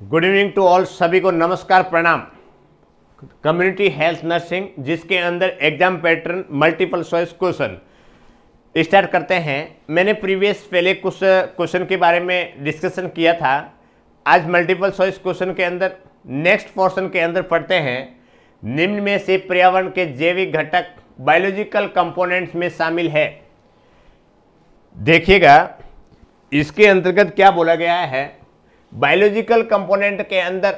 Good evening to all सभी को नमस्कार, प्रणाम। कम्युनिटी हेल्थ नर्सिंग जिसके अंदर exam pattern multiple choice question start करते हैं। मैंने प्रीवियस पहले कुछ क्वेश्चन के बारे में डिस्कशन किया था। आज मल्टीपल चॉइस क्वेश्चन के अंदर नेक्स्ट पोर्शन के अंदर पढ़ते हैं। निम्न में से पर्यावरण के जैविक घटक बायोलॉजिकल कंपोनेंट्स में शामिल है। देखिएगा, इसके अंतर्गत क्या बोला गया है? बायोलॉजिकल कंपोनेंट के अंदर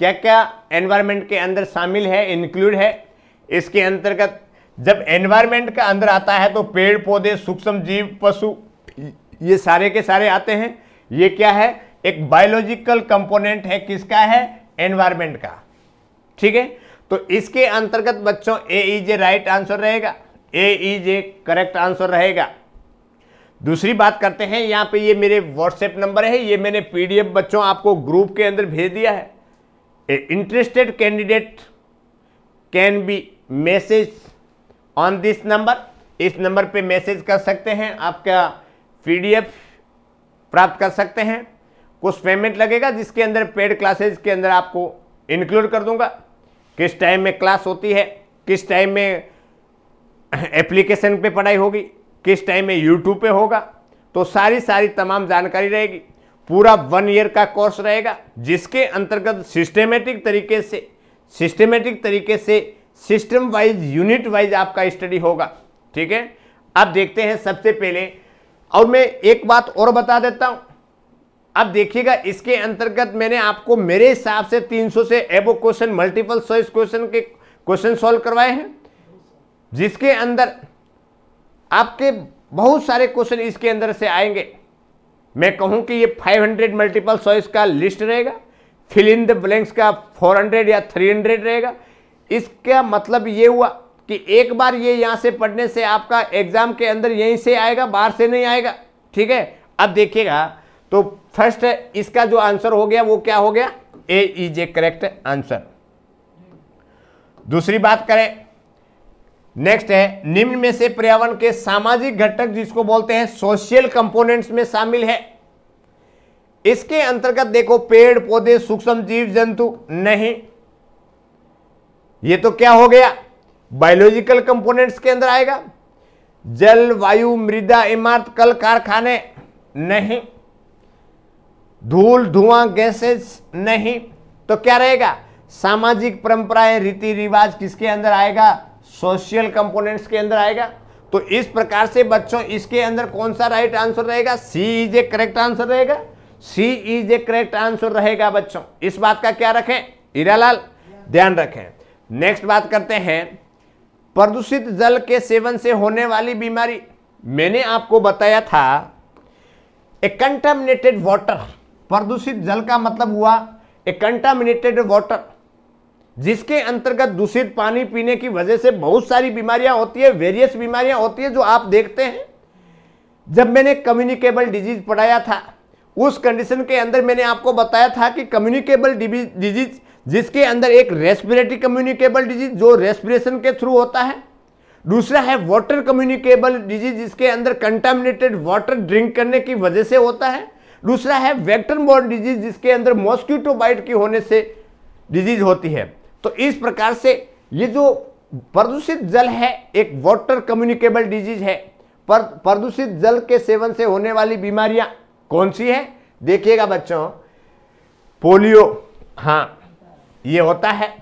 क्या क्या एनवायरनमेंट के अंदर शामिल है इंक्लूड है? इसके अंतर्गत जब एनवायरनमेंट का अंदर आता है तो पेड़, पौधे, सूक्ष्म जीव, पशु, ये सारे के सारे आते हैं। ये क्या है? एक बायोलॉजिकल कंपोनेंट है। किसका है? एनवायरनमेंट का। ठीक है? तो इसके अंतर्गत बच्चों ए इज़ राइट आंसर रहेगा। A is a correct answer रहेगा। दूसरी बात करते हैं, यहाँ पे ये मेरे व्हाट्सएप नंबर है, ये मैंने पीडीएफ बच्चों आपको ग्रुप के अंदर भेज दिया है। A interested candidate can be message on this number इस नंबर पे मैसेज कर सकते हैं, आपका पीडीएफ प्राप्त कर सकते हैं। कुछ पेमेंट लगेगा, जिसके अंदर पेड क्लासेज के अंदर आपको इंक्लूड कर दूँगा। किस टाइम में क्लास होती है, किस टाइम में एप्लीकेशन पे पढ़ाई होगी किस टाइम में यूट्यूब पे होगा तो सारी सारी तमाम जानकारी रहेगी। पूरा वन ईयर का कोर्स रहेगा, जिसके अंतर्गत सिस्टेमेटिक तरीके से सिस्टेमेटिक तरीके से सिस्टम वाइज यूनिट वाइज आपका स्टडी होगा। ठीक है? अब देखते हैं सबसे पहले। और मैं एक बात और बता देता हूँ। अब देखिएगा, इसके अंतर्गत मैंने आपको मेरे हिसाब से 300 से above question multiple choice question के क्वेश्चन सॉल्व करवाए हैं। जिसके अंदर आपके बहुत सारे क्वेश्चन इसके अंदर से आएँगे। मैं कहूँ कि ये 500 मल्टीपल चॉइस का लिस्ट रहेगा। फिल इन द ब्लैंक्स का 400 या 300 रहेगा। इसका मतलब ये हुआ कि एक बार ये यहाँ से पढ़ने से आपका एग्ज़ाम के अंदर यहीं से आएगा, बाहर से नहीं आएगा। ठीक है? अब देखिएगा तो फ़र्स्ट इसका जो आंसर हो गया, वो क्या हो गया? A is a correct answer दूसरी बात करें नेक्स्ट है, निम्न में से पर्यावरण के सामाजिक घटक जिसको बोलते हैं सोशल कंपोनेंट्स में शामिल है। इसके अंतर्गत देखो, पेड़, पौधे, सूक्ष्म जीव, जंतु, नहीं। ये तो क्या हो गया? बायोलॉजिकल कंपोनेंट्स के अंदर आएगा। जल, वायु, मृदा, इमारत, कल, कारखाने, नहीं। धूल, धुआँ गैसेस नहीं। तो क्या रहेगा? सामाजिक परंपराएँ रीति रिवाज किसके अंदर आएगा? सोशल कंपोनेंट्स के अंदर आएगा। तो इस प्रकार से बच्चों, इसके अंदर कौन सा राइट आंसर रहेगा? C is a correct answer रहेगा। C is a correct answer रहेगा बच्चों। इस बात का क्या रखें? हीरालाल ध्यान रखें। नेक्स्ट बात करते हैं। प्रदूषित जल के सेवन से होने वाली बीमारी। मैंने आपको बताया था ए कंटामिनेटेड वाटर प्रदूषित जल का मतलब हुआ ए कंटामिनेटेड वाटर जिसके अंतर्गत दूषित पानी पीने की वजह से बहुत सारी बीमारियाँ होती है वेरियस बीमारियाँ होती है जो आप देखते हैं। जब मैंने कम्युनिकेबल डिज़ीज़ पढ़ाया था, उस कंडीशन के अंदर मैंने आपको बताया था कि कम्युनिकेबल डिज़ीज़ जिसके अंदर एक रेस्पिरेटरी कम्युनिकेबल डिज़ीज़ जो रेस्पिरेशन के थ्रू होता है, दूसरा है वाटर कम्युनिकेबल डिज़ीज़ जिसके अंदर कंटामिनेटेड वाटर ड्रिंक करने की वजह से होता है, दूसरा है वेक्टर बॉर्न डिज़ीज़ जिसके अंदर मॉस्क्यूटो बाइट की होने से डिज़ीज़ होती है। तो इस प्रकार से ये जो प्रदूषित जल है, एक वाटर कम्युनिकेबल डिज़ीज़ है। पर, प्रदूषित जल के सेवन से होने वाली बीमारियाँ कौन सी है? देखिएगा बच्चों, पोलियो हाँ ये होता है।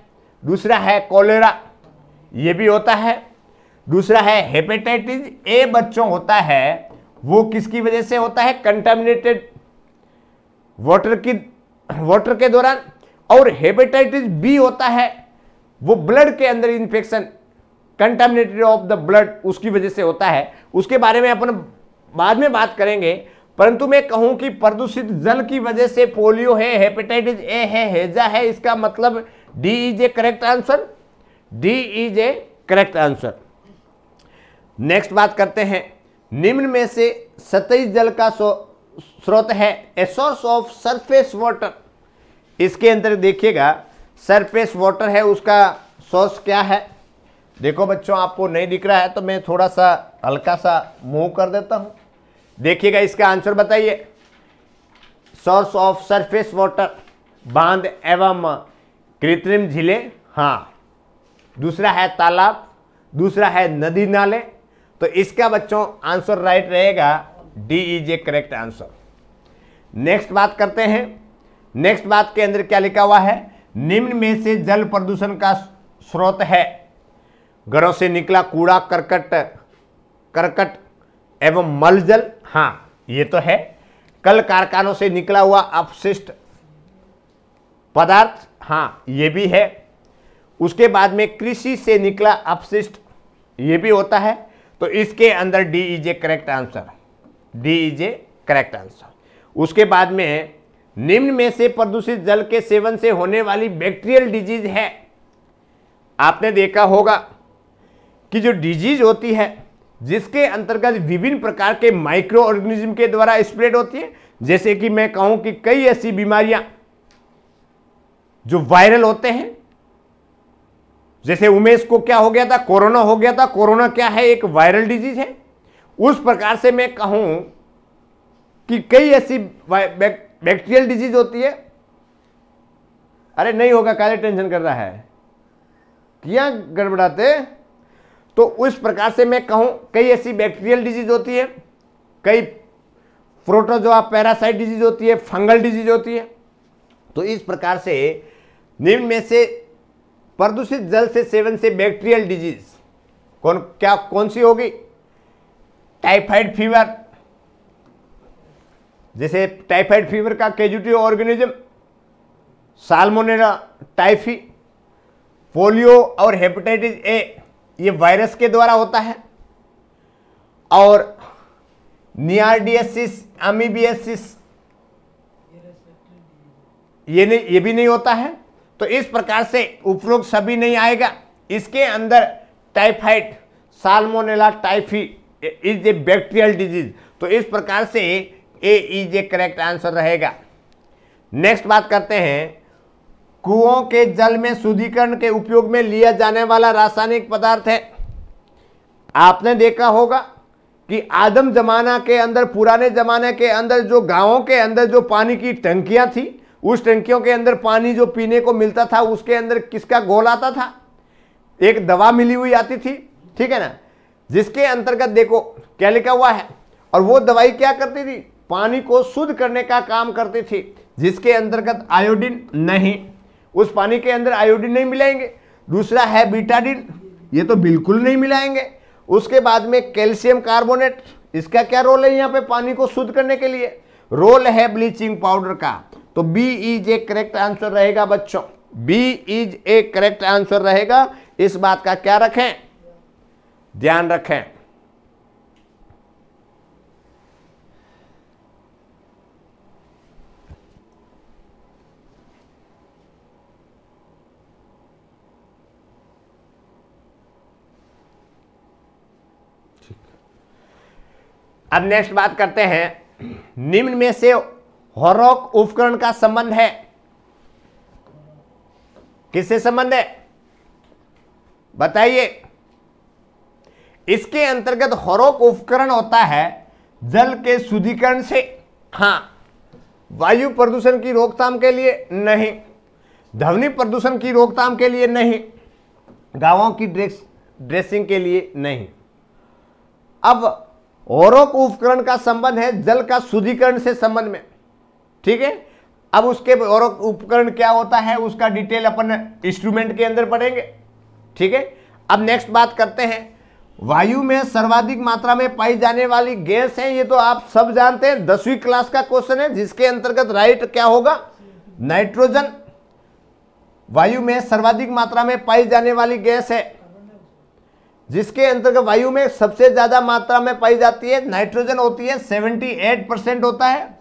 दूसरा है कोलेरा ये भी होता है। दूसरा है हेपेटाइटिस ए बच्चों होता है, वो किसकी वजह से होता है? कंटामिनेटेड वाटर की वाटर के दौरान और हेपेटाइटिस बी होता है, वो ब्लड के अंदर infection contaminated of the blood उसकी वजह से होता है। उसके बारे में अपन बाद में बात करेंगे, परंतु मैं कहूँ कि प्रदूषित जल की वजह से पोलियो है हेपेटाइटिस ए है हेजा है, इसका मतलब D is a correct answer D is a correct answer next बात करते हैं। निम्न में से सतही जल का स्रोत है a source of surface water इसके अंदर देखिएगा सरफेस वाटर है, उसका सोर्स क्या है? देखो बच्चों, आपको नहीं दिख रहा है तो मैं थोड़ा सा हल्का सा मूव कर देता हूँ। देखिएगा, इसका आंसर बताइए। सोर्स ऑफ़ सरफेस वाटर बाँध एवं कृत्रिम झीलें हाँ। दूसरा है तालाब, दूसरा है नदी नाले। तो इसका बच्चों आंसर राइट रहेगा। D is a correct answer next बात करते हैं। नेक्स्ट बात के अंदर क्या लिखा हुआ है? निम्न में से जल प्रदूषण का स्रोत है। घरों से निकला कूड़ा, करकट करकट एवं मल जल हाँ ये तो है। कल कारखानों से निकला हुआ अपशिष्ट पदार्थ हाँ ये भी है। उसके बाद में कृषि से निकला अपशिष्ट, ये भी होता है। तो इसके अंदर D is a correct answer D is a correct answer उसके बाद में निम्न में से प्रदूषित जल के सेवन से होने वाली बैक्टीरियल डिज़ीज़ है। आपने देखा होगा कि जो डिज़ीज़ होती है, जिसके अंतर्गत विभिन्न प्रकार के माइक्रो ऑर्गेनिज्म के द्वारा स्प्रेड होती है, जैसे कि मैं कहूँ कि कई ऐसी बीमारियाँ जो वायरल होते हैं। जैसे उमेश को क्या हो गया था? कोरोना हो गया था। कोरोना क्या है? एक वायरल डिज़ीज़ है। उस प्रकार से मैं कहूँ कि कई ऐसी बैक्टीरियल डिज़ीज़ होती है। अरे नहीं होगा, काले टेंशन कर रहा है। क्या गड़बड़ाते तो उस प्रकार से मैं कहूँ, कई ऐसी बैक्टीरियल डिज़ीज़ होती है, कई प्रोटोजोआ पैरासाइट डिज़ीज़ होती है, फंगल डिज़ीज़ होती है तो इस प्रकार से निम्न में से प्रदूषित जल से सेवन से बैक्टीरियल डिज़ीज़, कौन, क्या, कौन सी होगी? टाइफाइड फीवर जैसे टाइफाइड फीवर का causative organism Salmonella typhi polio और हेपेटाइटिस ए ये वायरस के द्वारा होता है। और नियार्डियसिस अमीबियसिस ये नहीं, ये भी नहीं होता है। तो इस प्रकार से उपरोक्त सभी नहीं आएगा। इसके अंदर typhoid Salmonella typhi is a bacterial disease तो इस प्रकार से A is a correct answer रहेगा। नेक्स्ट बात करते हैं। कुओं के जल में शुद्धिकरण के उपयोग में लिया जाने वाला रासायनिक पदार्थ है। आपने देखा होगा कि आदम जमाना के अंदर, पुराने जमाने के अंदर जो गाँवों के अंदर जो पानी की टंकियाँ थी, उस टंकियों के अंदर पानी जो पीने को मिलता था, उसके अंदर किसका गोल आता था? एक दवा मिली हुई आती थी, ठीक है ना? जिसके अंतर्गत देखो, क्या लिखा हुआ है? और वो दवाई क्या करती थी? पानी को शुद्ध करने का काम करती थी, जिसके अंतर्गत आयोडीन नहीं। उस पानी के अंदर आयोडीन नहीं मिलाएँगे। दूसरा है बीटाडिन, ये तो बिल्कुल नहीं मिलाएँगे। उसके बाद में कैल्शियम कार्बोनेट, इसका क्या रोल है यहाँ पे पानी को शुद्ध करने के लिए? रोल है ब्लीचिंग पाउडर का। तो B is a correct answer रहेगा बच्चों। B is a correct answer रहेगा। इस बात का क्या रखें? ध्यान रखें। अब नेक्स्ट बात करते हैं। निम्न में से हॉरोक उपकरण का संबंध है। किससे संबंध है? बताइए। इसके अंतर्गत हॉरोक उपकरण होता है जल के शुद्धिकरण से। हाँ, वायु प्रदूषण की रोकथाम के लिए नहीं, ध्वनि प्रदूषण की रोकथाम के लिए नहीं, गाँवों की ड्रेस, ड्रेसिंग के लिए नहीं। अब औरोक उपकरण का संबंध है, जल का शुद्धिकरण से संबंध में। ठीक है? अब उसके और उपकरण क्या होता है, उसका डिटेल अपन इंस्ट्रूमेंट के अंदर पढ़ेंगे। ठीक है? अब नेक्स्ट बात करते हैं। वायु में सर्वाधिक मात्रा में पाई जाने वाली गैस है, ये तो आप सब जानते हैं। दसवीं क्लास का क्वेश्चन है, जिसके अंतर्गत राइट क्या होगा? नाइट्रोजन। वायु में सर्वाधिक मात्रा में पाई जाने वाली गैस है। जिसके अंतर्गत वायु में सबसे ज़्यादा मात्रा में पाई जाती है, नाइट्रोजन होती है 78 परसेंट होता है।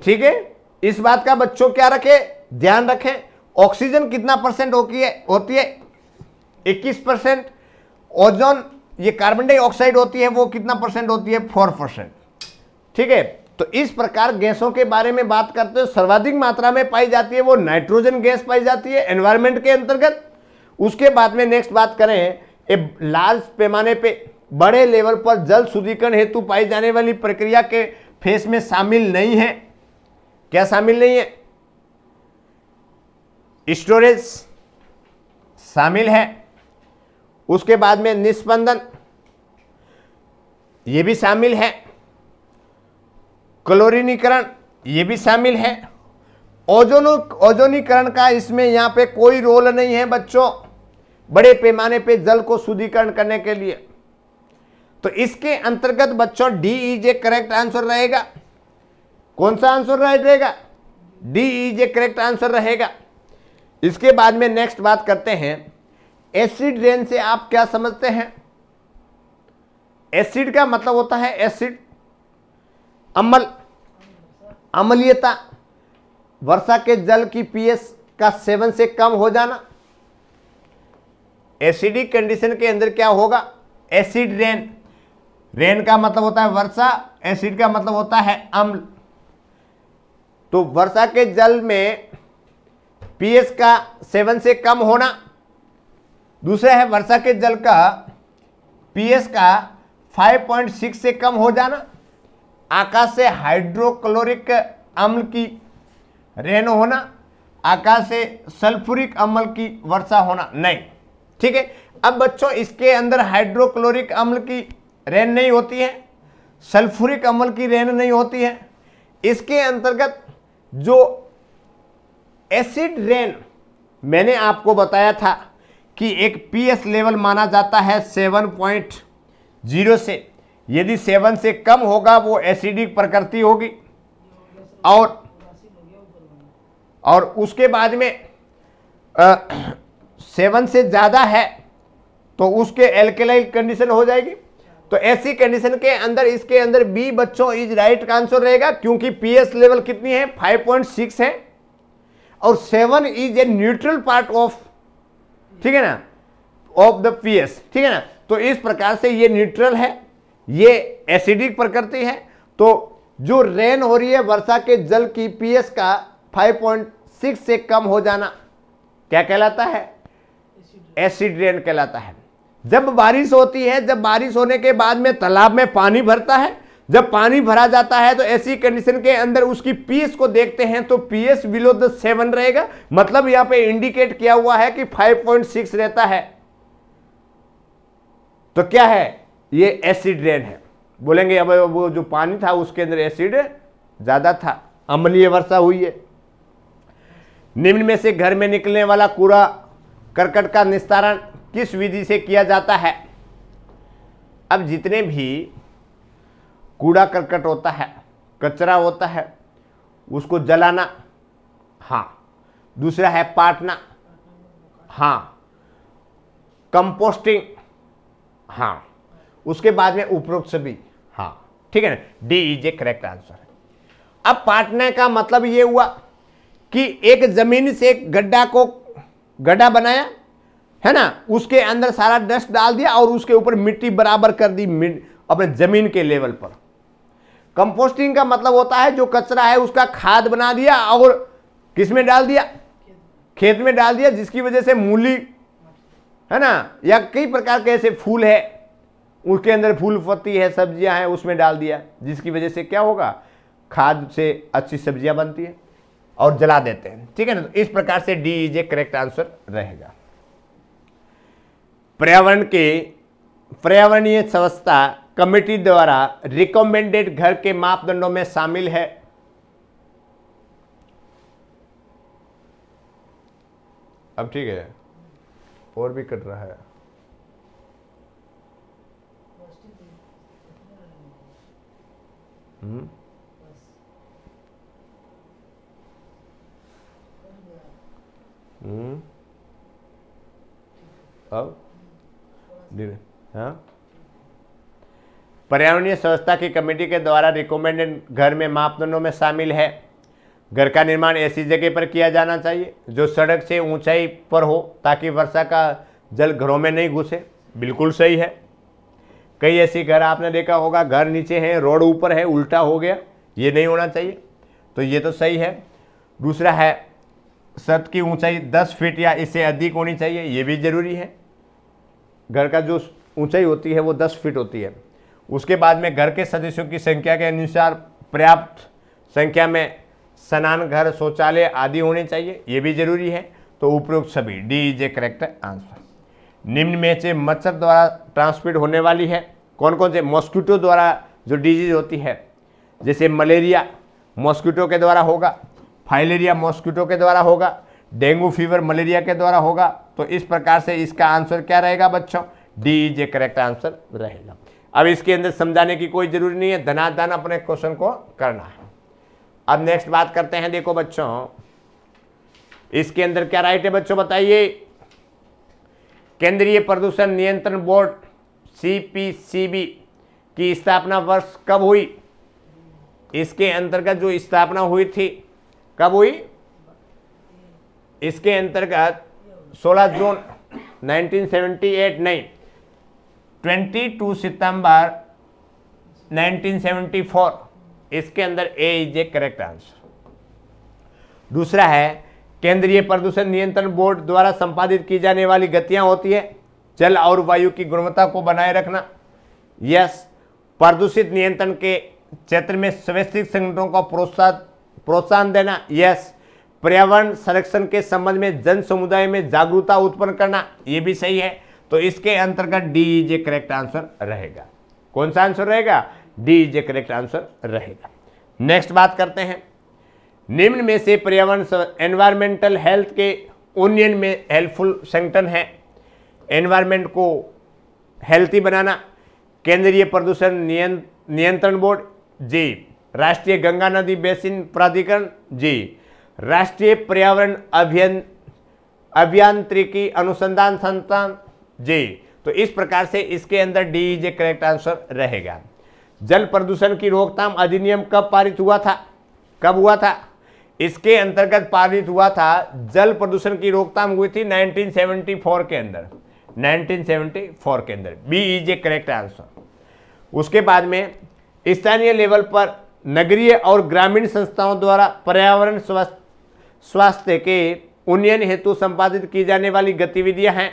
ठीक है? इस बात का बच्चों क्या रखे? ध्यान रखें, ऑक्सीजन कितना परसेंट होती है होती है? 21 परसेंट। ओजोन, ये कार्बन डाइऑक्साइड होती है, वो कितना परसेंट होती है? Four percent. ठीक है? तो इस प्रकार गैसों के बारे में बात करते हैं, सर्वाधिक मात्रा में पाई जाती है वो नाइट्रोजन गैस पाई जाती है एनवायरमेंट के अंतर्गत। उसके बाद में नेक्स्ट बात करें ए लार्ज पैमाने पे बड़े लेवल पर जल शुद्धिकरण हेतु पाई जाने वाली प्रक्रिया के फेस में शामिल नहीं है। क्या शामिल नहीं है? स्टोरेज शामिल है। उसके बाद में निष्पंदन, ये भी शामिल है। क्लोरीनीकरण, ये भी शामिल है। ओजोनो, ओजोनीकरण का इसमें यहाँ पे कोई रोल नहीं है बच्चों। बड़े पैमाने पे जल को शुद्धिकरण करने के लिए। तो इसके अंतर्गत बच्चों D is a correct answer रहेगा। कौन सा आंसर रहेगा? D is a correct answer रहेगा। इसके बाद में नेक्स्ट बात करते हैं। एसिड रेन से आप क्या समझते हैं? एसिड का मतलब होता है एसिड अमल, अमलियता। वर्षा के जल की पीएस का सेवन से कम हो जाना। एसिडिक कंडीशन के अंदर क्या होगा? एसिड रेन रेन का मतलब होता है वर्षा, एसिड का मतलब होता है अम्ल। तो वर्षा के जल में पीएस का सेवन से कम होना। दूसरा है वर्षा के जल का पीएस का 5.6 से कम हो जाना। आकाश से हाइड्रोक्लोरिक अम्ल की रेन होना। आकाश से सल्फ्यूरिक अम्ल की वर्षा होना। नहीं। ठीक है? अब बच्चों इसके अंदर हाइड्रोक्लोरिक अम्ल की रेन नहीं होती है सल्फ्यूरिक अम्ल की रेन नहीं होती है। इसके अंतर्गत जो एसिड रेन मैंने आपको बताया था कि एक पीएस लेवल माना जाता है सेवन पॉइंट ज़ीरो से। यदि सेवन से कम होगा वो एसिडिक प्रकृति होगी। और और उसके बाद में आ, सेवन से ज़्यादा है तो उसके एल्केलाइल कंडीशन हो जाएगी। तो ऐसी कंडीशन के अंदर, इसके अंदर बी बच्चों इज़ राइट का आंसर रहेगा, क्योंकि पीएस लेवल कितनी है? 5.6 है। और seven is a neutral part of ठीक है ना? ऑफ़ द पीएस ठीक है ना? तो इस प्रकार से ये न्यूट्रल है, ये एसिडिक प्रकृति है। तो जो रेन हो रही है, वर्षा के जल की पीएस का 5.6 से कम हो जाना, क्या कहलाता है? एसिड रेन कहलाता है। जब बारिश होती है, जब बारिश होने के बाद में तालाब में पानी भरता है, जब पानी भरा जाता है तो ऐसी कंडीशन के अंदर उसकी पीएस को देखते हैं तो पीएस बिलो द सेवन रहेगा। मतलब यहाँ पे इंडिकेट किया हुआ है कि 5.6 रहता है। तो क्या है? ये एसिड रेन है। बोलेंगे, अब वो जो पानी था, उसके अंदर एसिड ज़्यादा था। अमलीय वर्षा हुई है। निम्न में से घर में निकलने वाला कूड़ा करकट का निस्तारण किस विधि से किया जाता है? अब जितने भी कूड़ा करकट होता है, कचरा होता है, उसको जलाना हाँ। दूसरा है पाटना हाँ। कंपोस्टिंग हाँ। उसके बाद में उपरोक्त सभी हाँ। ठीक है ना? D is a correct answer अब पाटने का मतलब ये हुआ कि एक ज़मीन से गड्ढा को गड्ढा बनाया, है ना? उसके अंदर सारा डस्ट डाल दिया और उसके ऊपर मिट्टी बराबर कर दी अपने ज़मीन के लेवल पर। कंपोस्टिंग का मतलब होता है जो कचरा है उसका खाद बना दिया और किसमें डाल दिया? खेत में डाल दिया, जिसकी वजह से मूली, है ना? या कई प्रकार के ऐसे फूल है, उसके अंदर फूल पत्ती है, सब्ज़ियाँ हैं, उसमें डाल दिया, जिसकी वजह से क्या होगा? खाद से अच्छी सब्ज़ियाँ बनती है। और जला देते हैं। ठीक है ना? तो इस प्रकार से D is a correct answer रहेगा। पर्यावरण के पर्यावरणीय संस्था कमेटी द्वारा रिकमेंडेड घर के मापदंडों में शामिल है। अब ठीक है। और भी कट रहा है। हम्म? अब हाँ पर्यावरणीय संस्था की कमेटी के द्वारा रिकमेंडेड घर में मापदंडों में शामिल है। घर का निर्माण ऐसी जगह पर किया जाना चाहिए, जो सड़क से ऊंचाई पर हो, ताकि वर्षा का जल घरों में नहीं घुसे। बिल्कुल सही है। कई ऐसी घर आपने देखा होगा, घर नीचे है, रोड ऊपर है, उल्टा हो गया, ये नहीं होना चाहिए। तो ये तो सही है। दूसरा है छत की ऊंचाई 10 फीट या इससे अधिक होनी चाहिए, ये भी ज़रूरी है। घर का जो ऊंचाई होती है वो 10 फीट होती है। उसके बाद में घर के सदस्यों की संख्या के अनुसार पर्याप्त संख्या में स्नान, घर, शौचालय आदि होने चाहिए, ये भी ज़रूरी है। तो उपरोक्त सभी, D is a correct answer. निम्न में से मच्छर द्वारा ट्रांसमिट होने वाली है। कौन कौन से? मॉस्किटो द्वारा जो डिज़ीज़ होती है, जैसे मलेरिया, मॉस्किटो के द्वारा होगा। फाइलेरिया मॉस्किटो के द्वारा होगा, डेंगू फीवर मलेरिया के द्वारा होगा तो इस प्रकार से इसका आंसर क्या रहेगा बच्चों? D is a correct answer रहेगा। अब इसके अंदर समझाने की कोई ज़रूरी नहीं है धनाधन अपने क्वेश्चन को करना है। अब नेक्स्ट बात करते हैं, देखो बच्चों। इसके अंदर क्या राइट है बच्चों, बताइए। केंद्रीय प्रदूषण नियंत्रण बोर्ड सीपीसीबी की स्थापना वर्ष कब हुई? इसके अंतर्गत जो स्थापना हुई थी कब हुई? इसके अंतर्गत 16 जून 1978 नहीं 22 सितंबर 1974 इसके अंदर A is a correct answer दूसरा है, केंद्रीय प्रदूषण नियंत्रण बोर्ड द्वारा संपादित की जाने वाली गतियाँ होती है। जल और वायु की गुणवत्ता को बनाए रखना। यस प्रदूषित नियंत्रण के क्षेत्र में स्वैच्छिक संगठनों को प्रोत्साहन प्रोत्साहन देना यस पर्यावरण संरक्षण के संबंध में, जन समुदाय में जागरूकता उत्पन्न करना यह भी सही है। तो इसके अंतर्गत D is a correct answer रहेगा। कौन सा आंसर रहेगा? D is a correct answer रहेगा। नेक्स्ट बात करते हैं। निम्न में से पर्यावरण एनवायरमेंटल हेल्थ के यूनियन में हेल्पफुल संगठन है। एनवायरमेंट को हेल्थी बनाना। केंद्रीय प्रदूषण नियंत्रण बोर्ड जी राष्ट्रीय गंगा नदी बेसिन प्राधिकरण, जी। राष्ट्रीय पर्यावरण अभियन, अभियांत्रिकी अनुसंधान संस्थान, जी। तो इस प्रकार से इसके अंदर डी ए करेक्ट आंसर रहेगा। जल प्रदूषण की रोकथाम अधिनियम कब पारित हुआ था? कब हुआ था? इसके अंतर्गत पारित हुआ था, जल प्रदूषण की रोकथाम हुई थी 1974 के अंदर। 1974 के अंदर। B is a correct answer उसके बाद में स्थानीय लेवल पर नगरीय और ग्रामीण संस्थाओं द्वारा पर्यावरण स्वास्थ्य के उन्नयन हेतु संपादित की जाने वाली गतिविधियाँ हैं।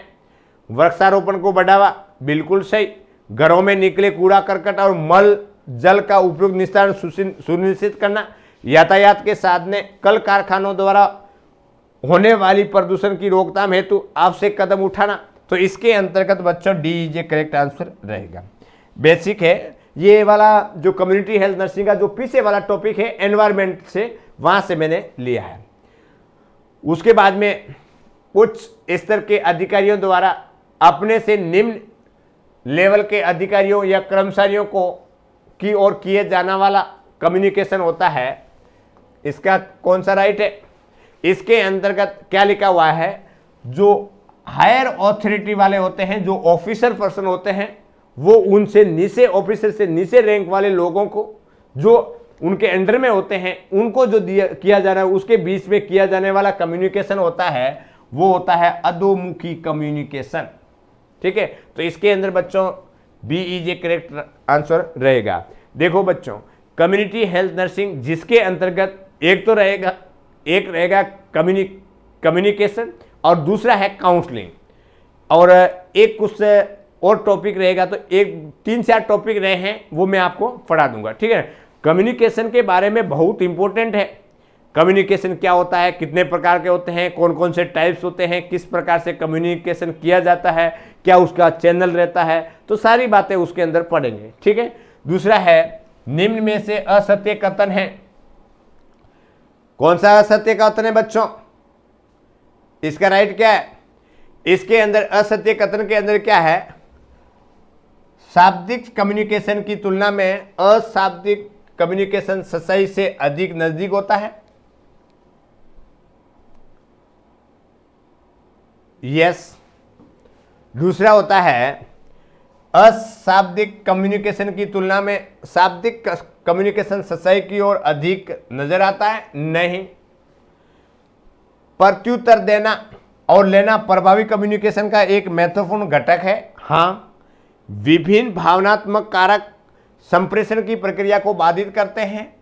वृक्षारोपण को बढ़ावा, बिल्कुल सही। घरों में निकले कूड़ा, करकट और मल, जल का उपयोग निस्तारण सुनिश्चित करना, यातायात के साधने, कल कारखानों द्वारा होने वाली प्रदूषण की रोकथाम हेतु आवश्यक कदम उठाना। तो इसके अंतर्गत बच्चों D is a correct answer रहेगा। बेसिक है ये वाला जो कम्युनिटी हेल्थ नर्सिंग का जो पीछे वाला टॉपिक है एनवायरमेंट से, वहाँ से मैंने लिया है। उसके बाद में उच्च स्तर के अधिकारियों द्वारा अपने से निम्न लेवल के अधिकारियों या कर्मचारियों को की ओर किए जाना वाला कम्युनिकेशन होता है। इसका कौन सा राइट है? इसके अंतर्गत क्या लिखा हुआ है? जो हायर ऑथोरिटी वाले होते हैं, जो ऑफिसर पर्सन होते हैं वो उनसे नीचे ऑफिसर से नीचे रैंक वाले लोगों को, जो उनके अंडर में होते हैं, उनको जो दिया, किया जा रहा है, उसके बीच में किया जाने वाला कम्युनिकेशन होता है, वो होता है अधोमुखी कम्युनिकेशन ठीक है? तो इसके अंदर बच्चों B is a correct answer रहेगा। देखो बच्चों कम्युनिटी हेल्थ नर्सिंग जिसके अंतर्गत एक तो रहेगा, एक रहेगा कम्युनि कम्युनिकेशन और दूसरा है काउंसलिंग और एक कुछ और टॉपिक रहेगा तो एक, तीन चार टॉपिक रहे हैं, वो मैं आपको पढ़ा दूँगा, ठीक है? कम्युनिकेशन के बारे में बहुत इंपॉर्टेंट है। कम्युनिकेशन क्या होता है, कितने प्रकार के होते हैं कौन कौन से टाइप्स होते हैं, किस प्रकार से कम्युनिकेशन किया जाता है, क्या उसका चैनल रहता है तो सारी बातें उसके अंदर पढ़ेंगे, ठीक है? दूसरा है, निम्न में से असत्य कथन है। कौन सा असत्य कथन है बच्चों? इसका राइट क्या है? इसके अंदर असत्य कथन के अंदर क्या है? शाब्दिक कम्युनिकेशन की तुलना में अशाब्दिक कम्युनिकेशन सच्चाई से अधिक नज़दीक होता है। यस दूसरा होता है, अशाब्दिक कम्युनिकेशन की तुलना में शाब्दिक कम्युनिकेशन सच्चाई की ओर अधिक नज़र आता है। नहीं। प्रत्युत्तर देना और लेना प्रभावी कम्युनिकेशन का एक महत्वपूर्ण घटक है। हाँ। विभिन्न भावनात्मक कारक संप्रेषण की प्रक्रिया को बाधित करते हैं।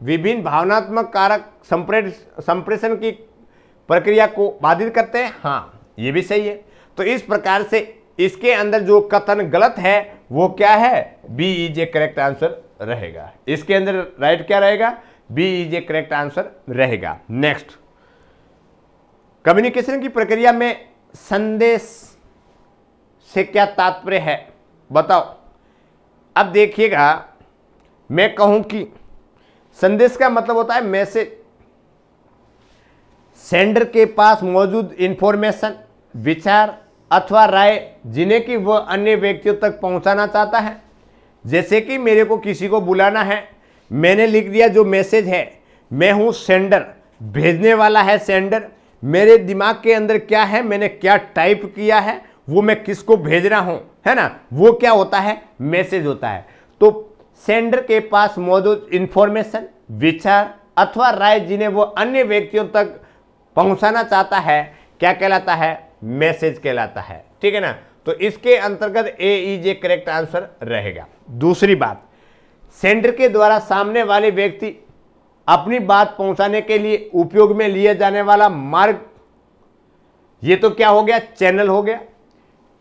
विभिन्न भावनात्मक कारक संप्रेषण की प्रक्रिया को बाधित करते हैं। हाँ ये भी सही है। तो इस प्रकार से इसके अंदर जो कथन गलत है, वो क्या है? B is a correct answer रहेगा। इसके अंदर राइट क्या रहेगा? B is a correct answer रहेगा। नेक्स्ट कम्युनिकेशन की प्रक्रिया में संदेश से क्या तात्पर्य है? बताओ। अब देखिएगा, मैं कहूँ कि संदेश का मतलब होता है मैसेज। सेंडर के पास मौजूद इंफॉर्मेशन विचार अथवा राय जिन्हें कि वह अन्य व्यक्तियों तक पहुंचाना चाहता है। जैसे कि मेरे को किसी को बुलाना है, मैंने लिख दिया जो मैसेज है, मैं हूँ सेंडर, भेजने वाला है सेंडर, मेरे दिमाग के अंदर क्या है, मैंने क्या टाइप किया है वो मैं किसको भेज रहा हूँ? है ना? वो क्या होता है? मैसेज होता है। तो सेंडर के पास मौजूद इंफॉर्मेशन विचार अथवा राय जिन्हें वो अन्य व्यक्तियों तक पहुंचाना चाहता है, क्या कहलाता है? मैसेज कहलाता है। ठीक है ना? तो इसके अंतर्गत A is a correct answer रहेगा। दूसरी बात, सेंडर के द्वारा सामने वाले व्यक्ति अपनी बात पहुँचाने के लिए उपयोग में लिए जाने वाला मार्ग, ये तो क्या हो गया? चैनल हो गया।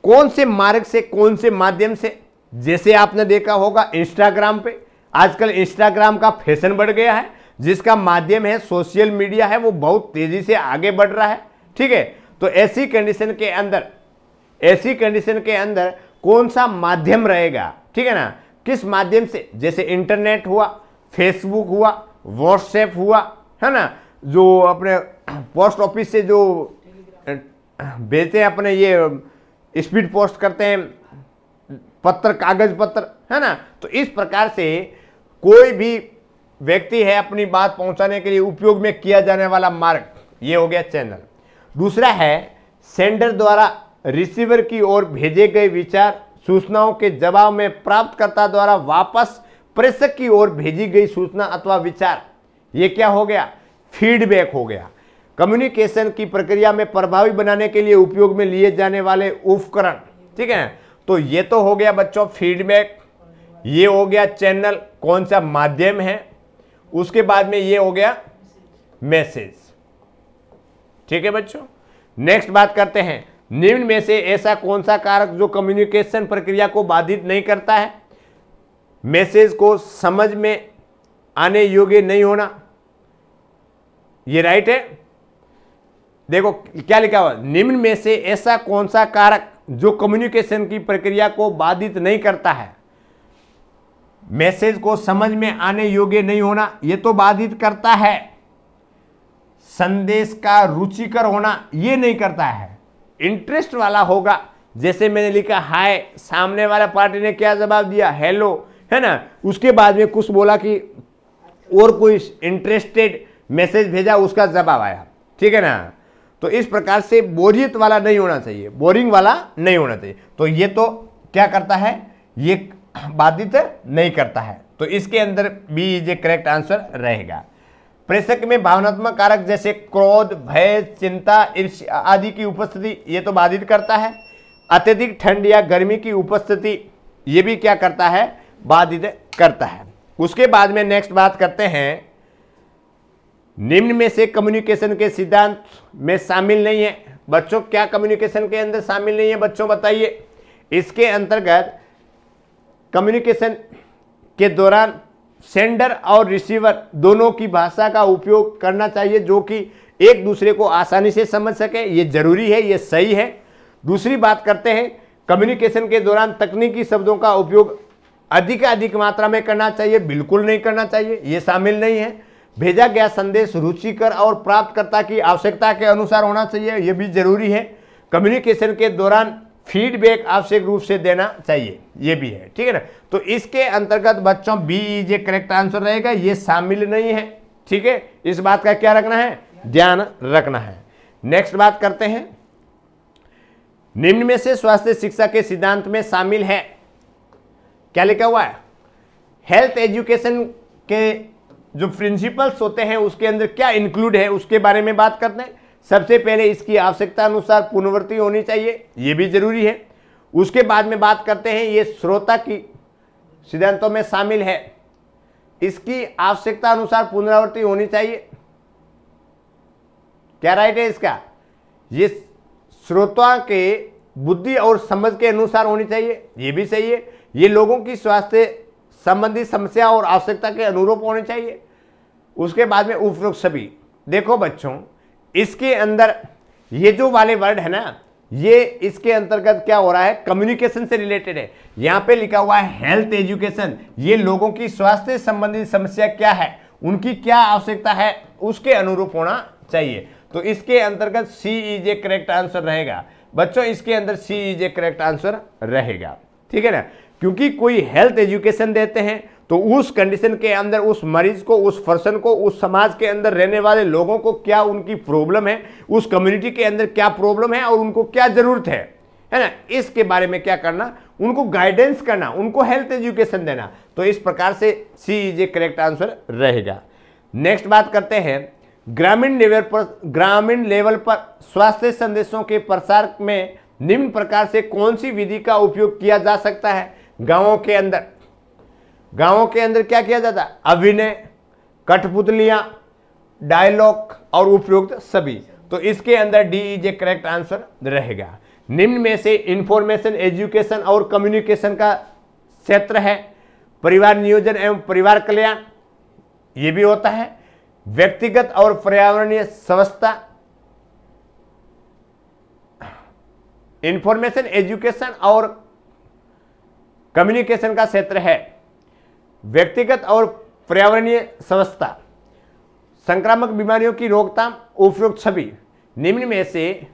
कौन से मार्ग से, कौन से माध्यम से? जैसे आपने देखा होगा इंस्टाग्राम पे, आजकल इंस्टाग्राम का फ़ैशन बढ़ गया है, जिसका माध्यम है सोशल मीडिया है, वो बहुत तेज़ी से आगे बढ़ रहा है, ठीक है? तो ऐसी कंडीशन के अंदर, ऐसी कंडीशन के अंदर कौन सा माध्यम रहेगा, ठीक है ना? किस माध्यम से? जैसे इंटरनेट हुआ फेसबुक हुआ व्हाट्सएप हुआ, है ना? जो अपने पोस्ट ऑफ़िस से जो भेजते हैं अपने ये स्पीड पोस्ट करते हैं, पत्र, कागज़ पत्र, है ना? तो इस प्रकार से कोई भी व्यक्ति है अपनी बात पहुँचाने के लिए उपयोग में किया जाने वाला मार्ग, ये हो गया चैनल। दूसरा है, सेंडर द्वारा रिसीवर की ओर भेजे गए विचार, सूचनाओं के जवाब में प्राप्तकर्ता द्वारा वापस प्रेषक की ओर भेजी गई सूचना अथवा विचार, ये क्या हो गया? फीडबैक हो गया। कम्युनिकेशन की प्रक्रिया में प्रभावी बनाने के लिए उपयोग में लिए जाने वाले उपकरण, ठीक है? तो ये तो हो गया बच्चों फीडबैक ये हो गया चैनल कौन सा माध्यम है? उसके बाद में ये हो गया मैसेज ठीक है बच्चों? नेक्स्ट बात करते हैं, निम्न में से ऐसा कौन सा कारक जो कम्युनिकेशन प्रक्रिया को बाधित नहीं करता है? मैसेज को समझ में आने योग्य नहीं होना, ये राइट है? देखो, क्या लिखा हुआ निम्न में से ऐसा कौन सा कारक जो कम्युनिकेशन की प्रक्रिया को बाधित नहीं करता है? मैसेज को समझ में आने योग्य नहीं होना यह तो बाधित करता है। संदेश का रुचिकर होना यह नहीं करता है। इंटरेस्ट वाला होगा, जैसे मैंने लिखा, हाय, सामने वाला पार्टी ने क्या जवाब दिया? हेलो है ना? उसके बाद में कुछ बोला कि और कोई इंटरेस्टेड मैसेज भेजा, उसका जवाब आया। ठीक है ना? तो इस प्रकार से बोरियत वाला नहीं होना चाहिए, बोरिंग वाला नहीं होना चाहिए। तो ये तो क्या करता है? ये बाधित नहीं करता है। तो इसके अंदर इज़ ए करेक्ट आंसर रहेगा। प्रेषक में भावनात्मक कारक जैसे क्रोध, भय, चिंता आदि की उपस्थिति ये तो बाधित करता है। अत्यधिक ठंड या गर्मी की उपस्थिति ये भी क्या करता है? बाधित करता है। उसके बाद में नेक्स्ट बात करते हैं। निम्न में से कम्युनिकेशन के सिद्धांत में शामिल नहीं है। बच्चों, क्या कम्युनिकेशन के अंदर शामिल नहीं है? बच्चों, बताइए। इसके अंतर्गत कम्युनिकेशन के दौरान सेंडर और रिसीवर दोनों की भाषा का उपयोग करना चाहिए, जो कि एक दूसरे को आसानी से समझ सके। ये ज़रूरी है, ये सही है। दूसरी बात करते हैं कम्युनिकेशन के दौरान तकनीकी शब्दों का उपयोग अधिक अधिक मात्रा में करना चाहिए, बिल्कुल नहीं करना चाहिए, ये शामिल नहीं है। भेजा गया संदेश रुचिकर और प्राप्तकर्ता की आवश्यकता के अनुसार होना चाहिए यह भी ज़रूरी है। कम्युनिकेशन के दौरान फीडबैक आवश्यक रूप से देना चाहिए, ये भी है, ठीक है ना? तो इसके अंतर्गत बच्चों बी इज़ करेक्ट आंसर रहेगा, ये शामिल नहीं है, ठीक है? इस बात का क्या रखना है? ध्यान रखना है। नेक्स्ट बात करते हैं। निम्न में से स्वास्थ्य शिक्षा के सिद्धांत में शामिल है। क्या लिखा हुआ है? हेल्थ एजुकेशन के जो प्रिंसिपल्स होते हैं, उसके अंदर क्या इंक्लूड है, उसके बारे में बात करते हैं। सबसे पहले इसकी आवश्यकता अनुसार पुनर्वृत्ति होनी चाहिए यह भी ज़रूरी है। उसके बाद में बात करते हैं, ये श्रोता की सिद्धांतों में शामिल है। इसकी आवश्यकता अनुसार पुनरावृत्ति होनी चाहिए। क्या राइट है इसका? ये श्रोता के बुद्धि और समझ के अनुसार होनी चाहिए, ये भी सही है। ये लोगों की स्वास्थ्य संबंधी समस्या और आवश्यकता के अनुरूप होने चाहिए। उसके बाद में उपरोक्त सभी। देखो बच्चों, इसके अंदर ये जो वाले वर्ड है ना, ये इसके अंतर्गत क्या हो रहा है? कम्युनिकेशन से रिलेटेड है। यहाँ पे लिखा हुआ है हेल्थ एजुकेशन ये लोगों की स्वास्थ्य संबंधी समस्या क्या है? उनकी क्या आवश्यकता है? उसके अनुरूप होना चाहिए। तो इसके अंतर्गत C is a correct answer रहेगा। बच्चों, इसके अंदर C is a correct answer रहेगा। ठीक है ना? क्योंकि कोई हेल्थ एजुकेशन देते हैं तो उस कंडीशन के अंदर, उस मरीज़ को, उस पर्सन को, उस समाज के अंदर रहने वाले लोगों को क्या उनकी प्रॉब्लम है, उस कम्युनिटी के अंदर क्या प्रॉब्लम है और उनको क्या ज़रूरत है? है ना? इसके बारे में क्या करना? उनको गाइडेंस करना, उनको हेल्थ एजुकेशन देना। तो इस प्रकार से C is a correct answer रहेगा। नेक्स्ट बात करते हैं। ग्रामीण लेवल पर, ग्रामीण लेवल पर स्वास्थ्य संदेशों के प्रसार में निम्न प्रकार से कौन सी विधि का उपयोग किया जा सकता है? गाँवों के अंदर। गाँवों के अंदर क्या किया जाता है? अभिनय, कठपुतलियाँ डायलॉग और उपयुक्त सभी। तो इसके अंदर D is a correct answer रहेगा। निम्न में से इंफॉर्मेशन एजुकेशन और कम्युनिकेशन का क्षेत्र है। परिवार नियोजन एवं परिवार कल्याण, ये भी होता है। व्यक्तिगत और पर्यावरणीय व्यवस्था इंफॉर्मेशन एजुकेशन और कम्युनिकेशन का क्षेत्र है। व्यक्तिगत और पर्यावरणीय व्यवस्था संक्रामक बीमारियों की रोकथाम उपयुक्त छवि, निम्न में से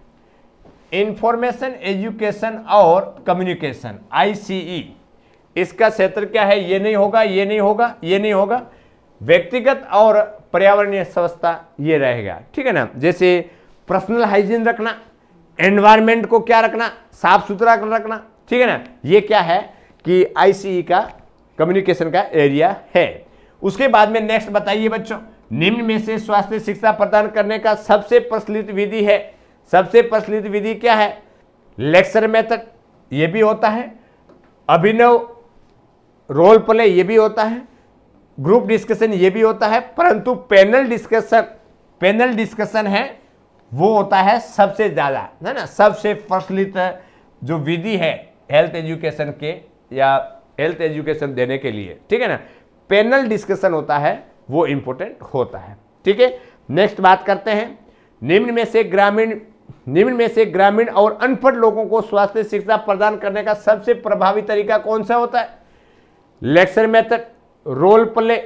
इंफॉर्मेशन एजुकेशन और कम्युनिकेशन आईसीई इसका क्षेत्र क्या है? ये नहीं होगा, ये नहीं होगा, ये नहीं होगा। व्यक्तिगत और पर्यावरणीय व्यवस्था ये रहेगा। ठीक है ना? जैसे पर्सनल हाइजीन रखना एनवायरमेंट को क्या रखना? साफ़ सुथरा रखना। ठीक है ना? ये क्या है? कि आईसीई का कम्युनिकेशन का एरिया है। उसके बाद में नेक्स्ट बताइए बच्चों, निम्न में से स्वास्थ्य शिक्षा प्रदान करने का सबसे प्रचलित विधि है। सबसे प्रचलित विधि क्या है? लेक्चर मेथड ये भी होता है। अभिनव रोल प्ले ये भी होता है। ग्रुप डिस्कशन ये भी होता है। परंतु पैनल डिस्कशन पैनल डिस्कशन है, वो होता है सबसे ज़्यादा, है ना? सबसे प्रचलित जो विधि है हेल्थ एजुकेशन के या हेल्थ एजुकेशन देने के लिए, ठीक है ना? पैनल डिस्कशन होता है, वो इंपॉर्टेंट होता है, ठीक है? नेक्स्ट बात करते हैं। निम्न में से ग्रामीण, निम्न में से ग्रामीण और अनपढ़ लोगों को स्वास्थ्य शिक्षा प्रदान करने का सबसे प्रभावी तरीका कौन सा होता है? लेक्चर मेथड रोल प्ले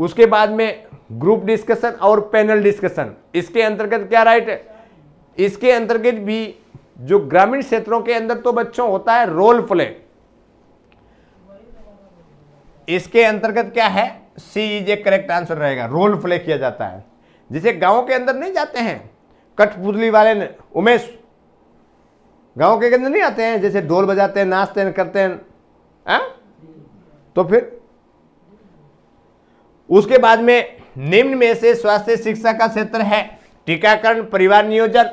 उसके बाद में ग्रुप डिस्कशन और पैनल डिस्कशन इसके अंतर्गत क्या राइट है? इसके अंतर्गत भी जो ग्रामीण क्षेत्रों के अंदर तो बच्चों होता है रोल प्ले इसके अंतर्गत क्या है? C is a correct answer रहेगा। रोल प्ले किया जाता है। जिसे गाँव के अंदर नहीं जाते हैं, कठपुतली वाले उमेश, गाँव के अंदर नहीं आते हैं, जैसे ढोल बजाते हैं, नाचते हैं, करते हैं आ? तो फिर उसके बाद में निम्न में से स्वास्थ्य, शिक्षा का क्षेत्र है। टीकाकरण, परिवार नियोजन,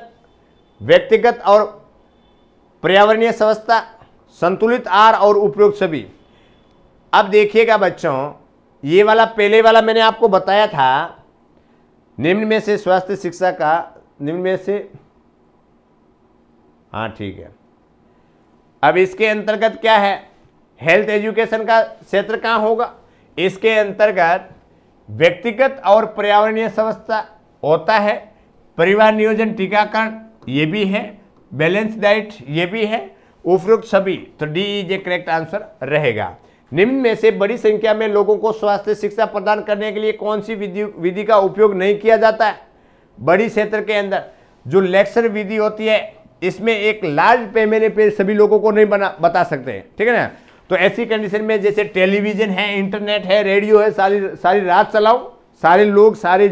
व्यक्तिगत और पर्यावरणीय व्यवस्था संतुलित आहार और उपयोग सभी। अब देखिएगा बच्चों, ये वाला पहले वाला मैंने आपको बताया था, निम्न में से स्वास्थ्य शिक्षा का, निम्न में से हाँ ठीक है। अब इसके अंतर्गत क्या है? हेल्थ एजुकेशन का क्षेत्र कहाँ होगा? इसके अंतर्गत व्यक्तिगत और पर्यावरणीय व्यवस्था होता है, परिवार नियोजन, टीकाकरण, ये भी है बैलेंस डाइट ये भी है, उपरोक्त सभी। तो D is a correct answer रहेगा। निम्न में से बड़ी संख्या में लोगों को स्वास्थ्य शिक्षा प्रदान करने के लिए कौन सी विधि विधि का उपयोग नहीं किया जाता है? बड़ी क्षेत्र के अंदर जो लेक्चर विधि होती है, इसमें एक लार्ज पैमाने पे सभी लोगों को नहीं बना, बता सकते हैं। ठीक है ना? तो ऐसी कंडीशन में जैसे टेलीविज़न है इंटरनेट है रेडियो है, सारी सारी रात चलाओ सारे लोग, सारे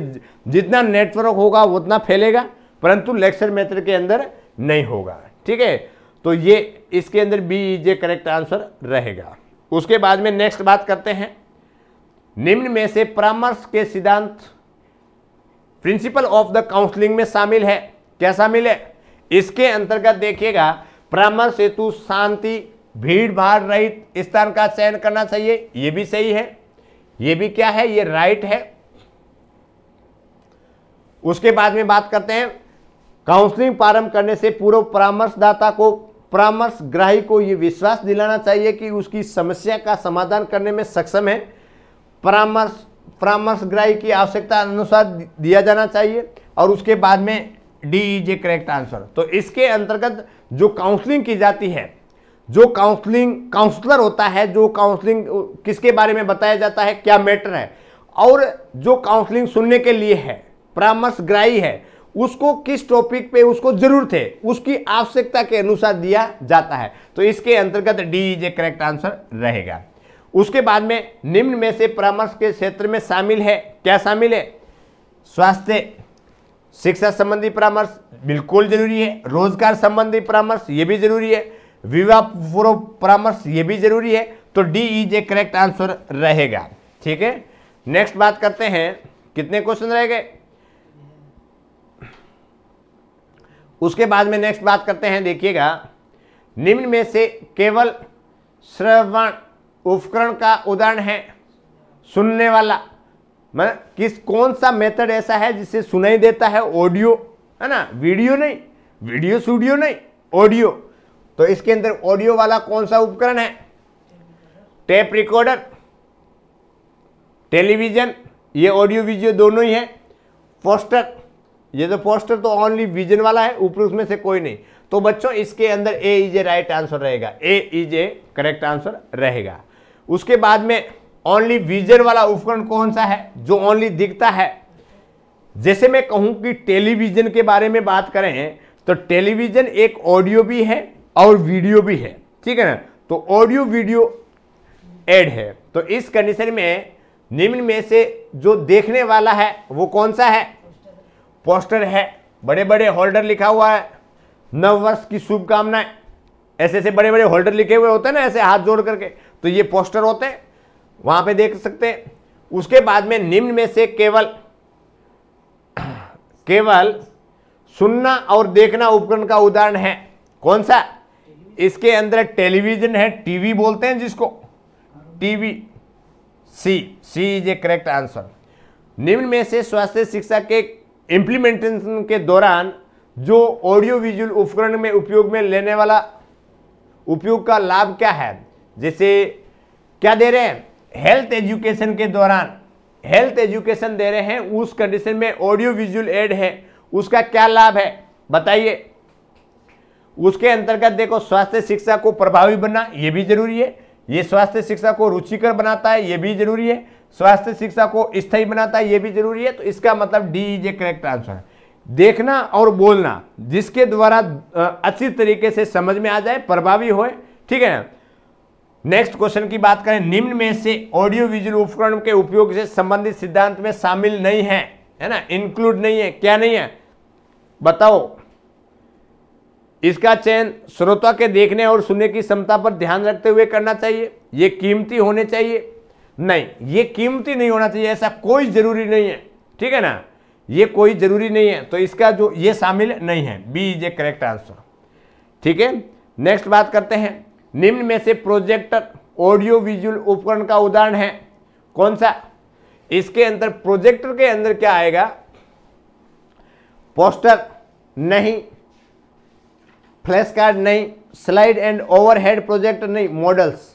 जितना नेटवर्क होगा, उतना फैलेगा, परंतु लेक्चर मेथड के अंदर नहीं होगा। ठीक है? तो ये, इसके अंदर बी इज़ करेक्ट आंसर रहेगा। उसके बाद में नेक्स्ट बात करते हैं। निम्न में से परामर्श के सिद्धांत प्रिंसिपल ऑफ़ द काउंसलिंग में शामिल है। क्या शामिल है? इसके अंतर्गत देखिएगा, परामर्श हेतु शांति भीड़ भाड़ रहित स्थान का चयन करना चाहिए। ये भी सही है। ये भी क्या है? ये राइट है। उसके बाद में बात करते हैं। काउंसलिंग प्रारंभ करने से पूर्व परामर्शदाता को परामर्श ग्राही को यह विश्वास दिलाना चाहिए कि उसकी समस्या का समाधान करने में सक्षम है। परामर्श परामर्शग्राही की आवश्यकता अनुसार दिया जाना चाहिए और उसके बाद में D is a correct answer. तो इसके अंतर्गत जो काउंसलिंग की जाती है, जो काउंसलिंग, काउंसलर होता है, जो काउंसलिंग किसके बारे में बताया जाता है, क्या मैटर है? और जो काउंसलिंग सुनने के लिए है परामर्शग्राही है उसको किस टॉपिक पे उसको ज़रूरत है उसकी आवश्यकता के अनुसार दिया जाता है। तो इसके अंतर्गत D is a correct answer रहेगा। उसके बाद में निम्न में से परामर्श के क्षेत्र में शामिल है। क्या शामिल है? स्वास्थ्य, शिक्षा संबंधी परामर्श बिल्कुल ज़रूरी है। रोज़गार संबंधी परामर्श, ये भी ज़रूरी है। विवाह पूर्व परामर्श, ये भी ज़रूरी है। तो D is a correct answer रहेगा। ठीक है? नेक्स्ट बात करते हैं। कितने क्वेश्चन रह गए? उसके बाद में नेक्स्ट बात करते हैं, देखिएगा। निम्न में से केवल श्रवण उपकरण का उदाहरण है, सुनने वाला। मतलब किस, कौन सा मेथड ऐसा है जिससे सुनाई देता है ऑडियो है ना? वीडियो नहीं वीडियो स्टूडियो नहीं ऑडियो तो इसके अंदर ऑडियो वाला कौन सा उपकरण है? टेप रिकॉर्डर टेलीविज़न ये ऑडियो वीडियो दोनों ही है। पोस्टर ये तो पोस्टर तो ओनली विजन वाला है, ऊपर उसमें से कोई नहीं। तो बच्चों, इसके अंदर A is a right answer रहेगा। A is a correct answer रहेगा। उसके बाद में ओनली विजन वाला उपकरण कौन सा है, जो ओनली दिखता है? जैसे मैं कहूँ कि टेलीविज़न के बारे में बात करें तो टेलीविज़न एक ऑडियो भी है और वीडियो भी है। ठीक है ना? तो ऑडियो वीडियो एड है। तो इस कंडीशन में, निम्न में से जो देखने वाला है, वो कौन सा है? पोस्टर है बड़े बड़े होल्डर लिखा हुआ है। नव वर्ष की शुभकामनाएँ। ऐसे ऐसे बड़े बड़े होल्डर लिखे हुए होते हैं ना, ऐसे हाथ जोड़ करके। तो ये पोस्टर होते हैं, वहाँ पे देख सकते हैं। उसके बाद में निम्न में से केवल केवल सुनना और देखना उपकरण का उदाहरण है। कौन सा? इसके अंदर टेलीविज़न है, टीवी बोलते हैं जिसको। TV, C C is a correct answer. निम्न में से स्वास्थ्य शिक्षा के इंप्लीमेंटेशन के दौरान जो ऑडियो विजुअल उपकरण में उपयोग में लेने वाला उपयोग का लाभ क्या है? जैसे क्या दे रहे हैं? हेल्थ एजुकेशन के दौरान हेल्थ एजुकेशन दे रहे हैं, उस कंडीशन में ऑडियो विजुअल एड है, उसका क्या लाभ है? बताइए। उसके अंतर्गत देखो, स्वास्थ्य शिक्षा को प्रभावी बनना यह भी ज़रूरी है। ये स्वास्थ्य शिक्षा को रुचिकर बनाता है यह भी ज़रूरी है। स्वास्थ्य शिक्षा को स्थायी बनाता है यह भी ज़रूरी है। तो इसका मतलब D is a correct answer है। देखना और बोलना, जिसके द्वारा अच्छी तरीके से समझ में आ जाए, प्रभावी होए, ठीक है? नेक्स्ट क्वेश्चन की बात करें, निम्न में से ऑडियो विजुअल उपकरण के उपयोग से संबंधित सिद्धांत में शामिल नहीं है है ना? इंक्लूड नहीं है, क्या नहीं है? बताओ। इसका चयन श्रोता के देखने और सुनने की क्षमता पर ध्यान रखते हुए करना चाहिए। ये कीमती होने चाहिए। नहीं, ये कीमती नहीं होना चाहिए, ऐसा कोई ज़रूरी नहीं है। ठीक है ना? ये कोई ज़रूरी नहीं है तो इसका जो ये शामिल नहीं है। B is a correct answer ठीक है? नेक्स्ट बात करते हैं। निम्न में से प्रोजेक्टर ऑडियो विजुअल उपकरण का उदाहरण है। कौन सा? इसके अंदर प्रोजेक्टर के अंदर क्या आएगा? पोस्टर नहीं फ्लैश कार्ड नहीं स्लाइड एंड ओवरहेड प्रोजेक्टर नहीं मॉडल्स